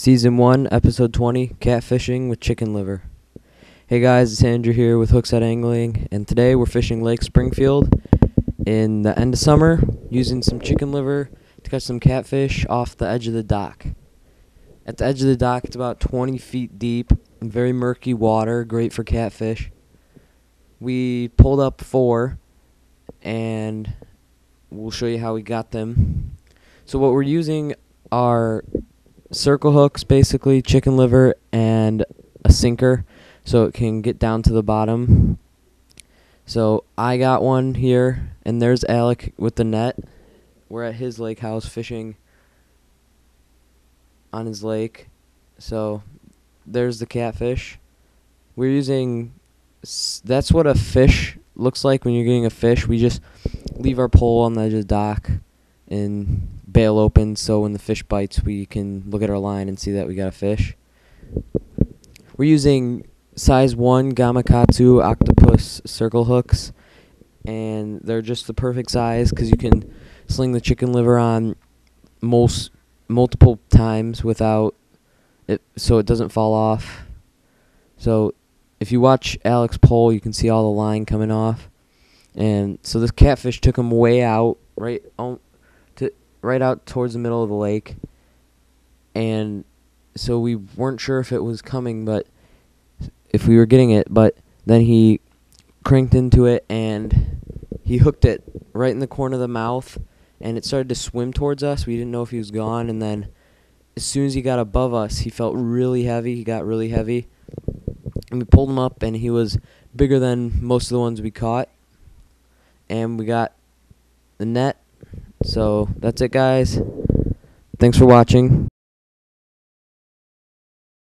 Season 1, Episode 20 Catfishing with Chicken Liver. Hey guys, it's Andrew here with Hookset Angling, and today we're fishing Lake Springfield in the end of summer using some chicken liver to catch some catfish off the edge of the dock. At the edge of the dock, it's about 20 feet deep, very murky water, great for catfish. We pulled up four, and we'll show you how we got them. So, what we're using are circle hooks, basically chicken liver and a sinker, so it can get down to the bottom. So I got one here, and there's Alec with the net. We're at his lake house fishing on his lake. So there's the catfish. We're using. That's what a fish looks like when you're getting a fish. We just leave our pole on the edge of the dock and bail open so when the fish bites we can look at our line and see that we got a fish. We're using size 1 Gamakatsu octopus circle hooks and they're just the perfect size cuz you can sling the chicken liver on most multiple times without it so it doesn't fall off. So if you watch Alex pole, you can see all the line coming off. And so this catfish took him way out, right right out towards the middle of the lake, and so we weren't sure if it was coming, but if we were getting it. But then he cranked into it and he hooked it right in the corner of the mouth, and it started to swim towards us. We didn't know if he was gone, and then as soon as he got above us, he felt really heavy. He got really heavy, and we pulled him up, and he was bigger than most of the ones we caught. And we got the net so that's it, guys. Thanks for watching.